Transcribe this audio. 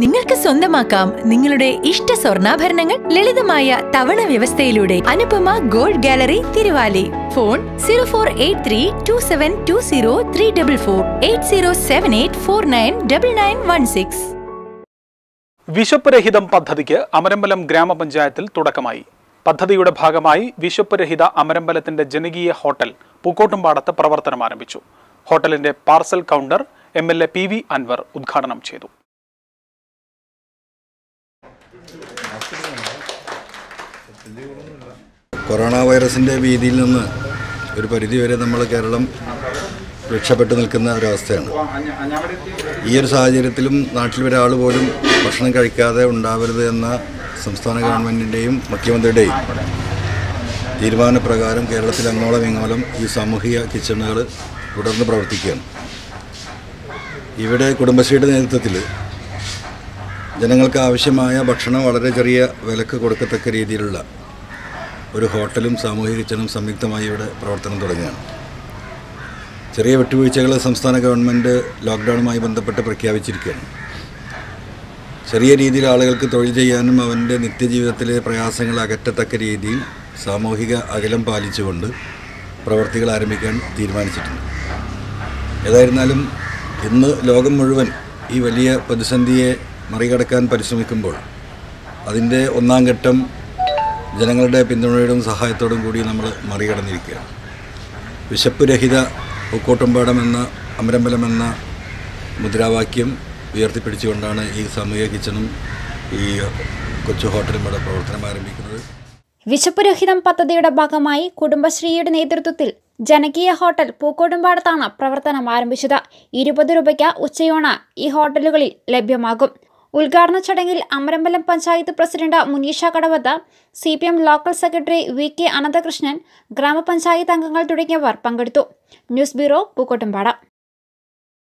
നിങ്ങൾക്ക് സ്വന്തമാക്കാം നിങ്ങളുടെ ഇഷ്ട സ്വർണാഭരണങ്ങൾ ലളിതമായ തവണ വ്യവസ്ഥയിലൂടെ Anupama gold gallery Thiruvali. Phone zero four eight three two seven two zero three double four eight zero seven eight four nine double nine one six. വിശപ്പുരഹിതം പദ്ധതിക്ക് അമരമ്പലം ഗ്രാമപഞ്ചായത്തിൽ തുടക്കമായി. പദ്ധതിയുടെ ഭാഗമായി വിശപ്പുരഹിത അമരമ്പലത്തിന്റെ ജനകീയ ഹോട്ടൽ പൂക്കോട്ടുംപാടത്ത് പ്രവർത്തനം ആരംഭിച്ചു ഹോട്ടലിന്റെ parcel counter M L A P V Anvar ഉദ്ഘാടനം ചെയ്തു. കൊറോണ വൈറസിന്റെ ഭീതിയിൽ നിന്ന് ഒരു പരിധിവരെ നമ്മൾ കേരളം രക്ഷപ്പെട്ടു നിൽക്കുന്ന ഒരവസ്ഥയാണ്. ഈ ഒരു സാഹചര്യത്തിലും നാട്ടിൽ ഒരാൾ പോലും ഭക്ഷണം കഴിക്കാതെ ഉണ്ടാവരുത് എന്ന സംസ്ഥാന ഗവൺമെന്റിന്റെയും മുഖ്യമന്ത്രിയുടെയും തീരുമാനപ്രകാരം കേരളത്തിൽ അങ്ങോളം ഇങ്ങോളം ഈ സാമൂഹിക കിച്ചണുകൾ തുടർന്ന് പ്രവർത്തിക്കുകയാണ്. ഇവിടെ കുടുംബശ്രീയുടെ നേതൃത്വത്തിൽ ജനങ്ങൾക്ക് ആവശ്യമായ ഭക്ഷണം വളരെ ചെറിയ വിലക്ക് കൊടുക്കത്തക്ക രീതിയിലുള്ള ഒരു ഹോട്ടലും സാമൂഹിക കിച്ചണും സംയുക്തമായി ഇവിടെ പ്രവർത്തനം തുടങ്ങിയാണ് ചെറിയ വിട്ടുവീഴ്ചകൾ സംസ്ഥാന ഗവൺമെന്റ് ലോക്ക്ഡൗണുമായി ബന്ധപ്പെട്ട് പ്രഖ്യാപിച്ചിരിക്കുകയാണ്. ചെറിയ രീതിയിൽ ആളുകൾക്ക് തൊഴിൽ ചെയ്യാനും അവന്റെ നിത്യജീവിതത്തിലെ പ്രയാസങ്ങൾ അകറ്റത്തക്ക രീതിയിൽ സാമൂഹിക അകലം പാലിച്ചുകൊണ്ട് പ്രവർത്തികൾ ആരംഭിക്കാൻ തീരുമാനിച്ചിട്ടുണ്ട്. ഏതായിരുന്നാലും ഇന്ന് ലോകം മുഴുവൻ ഈ വലിയ പ്രതിസന്ധിയെ മറികടക്കാൻ പരിശ്രമിക്കുമ്പോൾ അതിന്റെ ഒന്നാം ഘട്ടം ജനങ്ങളുടെ പിന്തുണയോടും സഹായത്തോടും കൂടി നമ്മൾ മറികടന്നിരിക്കുകയാണ്. വിശപ്പ് രഹിത പൂക്കോട്ടുംപാടം എന്ന അമരമ്പലം എന്ന മുദ്രാവാക്യം ഉയർത്തിപ്പിടിച്ചുകൊണ്ടാണ് ഈ സാമൂഹിക കിച്ചണും ഈ കൊച്ചു ഹോട്ടലും ഇവിടെ പ്രവർത്തനം ആരംഭിക്കുന്നത്. വിശപ്പുരഹിതം പദ്ധതിയുടെ ഭാഗമായി കുടുംബശ്രീയുടെ നേതൃത്വത്തിൽ ജനകീയ ഹോട്ടൽ പൂക്കോടുംപാടത്താണ് പ്രവർത്തനം ആരംഭിച്ചത്. ഇരുപത് രൂപയ്ക്ക് ഉച്ചയോണ ഈ ഹോട്ടലുകളിൽ ലഭ്യമാകും. ഉദ്ഘാടന ചടങ്ങിൽ Amarambalam panchayat president Munisha Kadavath C P M local secretary V K Ananthakrishnan ഗ്രാമപഞ്ചായത്ത് അംഗങ്ങൾ തുടങ്ങിയവർ പങ്കെടുത്തു. News bureau Pookkottumpadam.